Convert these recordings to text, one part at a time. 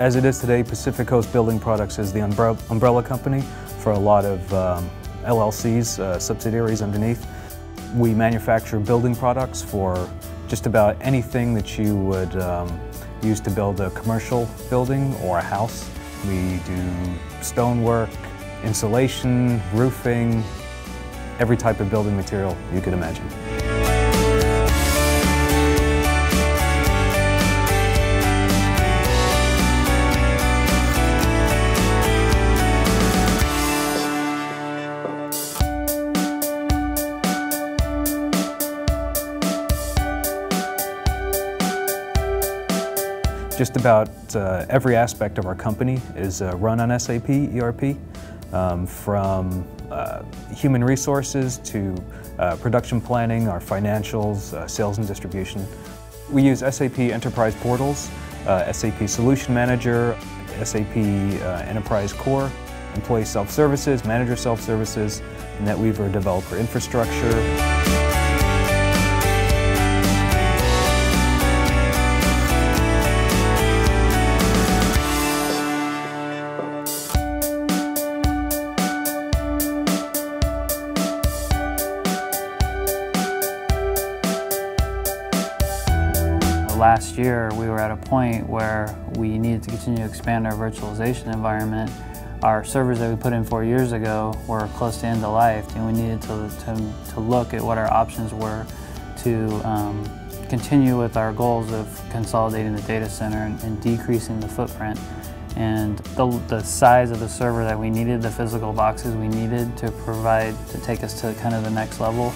As it is today, Pacific Coast Building Products is the umbrella company for a lot of um, LLCs, uh, subsidiaries underneath. We manufacture building products for just about anything that you would um, use to build a commercial building or a house. We do stonework, insulation, roofing, every type of building material you could imagine. Just about uh, every aspect of our company is uh, run on SAP ERP, um, from uh, human resources to uh, production planning, our financials, uh, sales and distribution. We use SAP Enterprise Portals, uh, SAP Solution Manager, SAP Enterprise Core, Employee Self-Services, Manager Self-Services, NetWeaver Developer Infrastructure. Last year we were at a point where we needed to continue to expand our virtualization environment. Our servers that we put in four years ago were close to end of life and we needed to, to, to look at what our options were to um, continue with our goals of consolidating the data center and, and decreasing the footprint. And the, the, size of the server that we needed, the physical boxes we needed to provide, to take us to kind of the next level,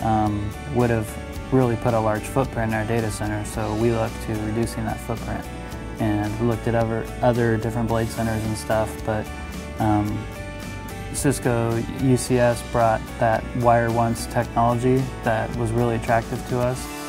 um, would have really put a large footprint in our data center, so we looked to reducing that footprint. And looked at other, other different blade centers and stuff, but um, Cisco UCS brought that wire once technology that was really attractive to us.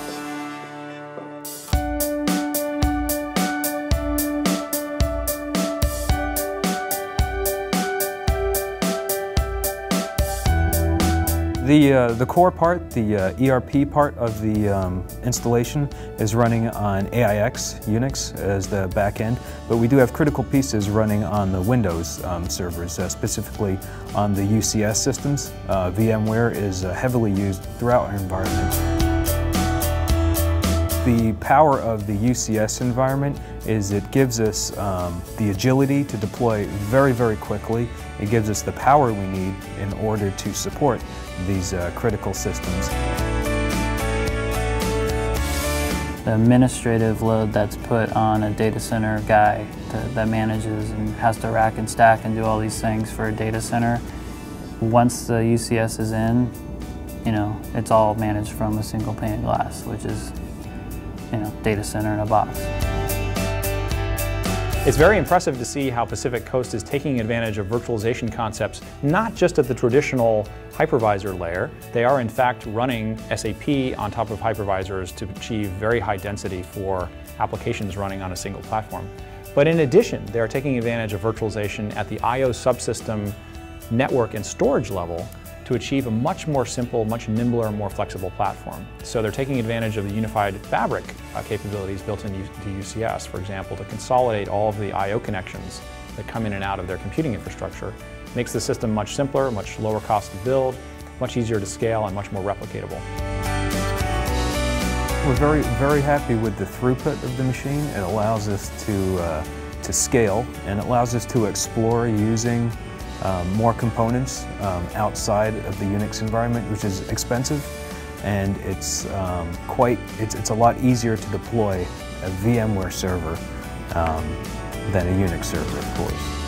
The, uh, the core part, the uh, ERP part of the um, installation is running on AIX Unix as the back end, but we do have critical pieces running on the Windows um, servers, uh, specifically on the UCS systems. Uh, VMware is uh, heavily used throughout our environment. The power of the UCS environment is it gives us um, the agility to deploy very, very quickly. It gives us the power we need in order to support these uh, critical systems. The administrative load that's put on a data center guy to, that manages and has to rack and stack and do all these things for a data center, once the UCS is in, you know, it's all managed from a single pane of glass, which is you know, data center in a box. It's very impressive to see how Pacific Coast is taking advantage of virtualization concepts, not just at the traditional hypervisor layer. They are in fact running SAP on top of hypervisors to achieve very high density for applications running on a single platform. But in addition, they are taking advantage of virtualization at the I.O. subsystem network and storage level to achieve a much more simple, much nimbler, more flexible platform. So they're taking advantage of the unified fabric uh, capabilities built into UCS, for example, to consolidate all of the I.O. connections that come in and out of their computing infrastructure. Makes the system much simpler, much lower cost to build, much easier to scale, and much more replicatable. We're very, very happy with the throughput of the machine. It allows us to, uh, to scale and it allows us to explore using um, more components um, outside of the Unix environment, which is expensive, and it's um, quite, it's, it's a lot easier to deploy a VMware server um, than a Unix server, of course.